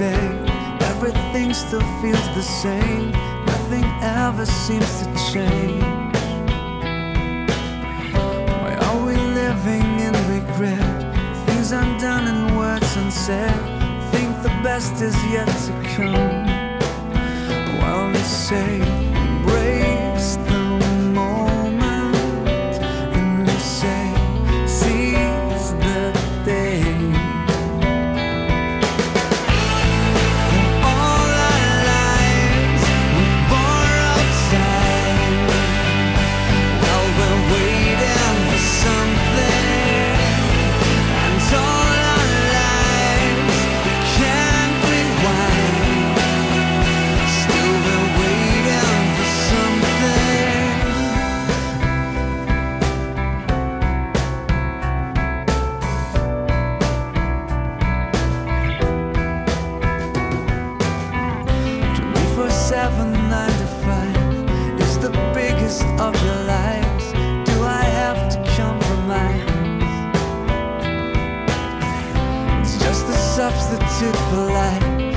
mistake. Everything still feels the same. Nothing ever seems to change. Why are we living in regret? Things undone and words unsaid. Think the best is yet to come. While they say, "Break." substitute for light.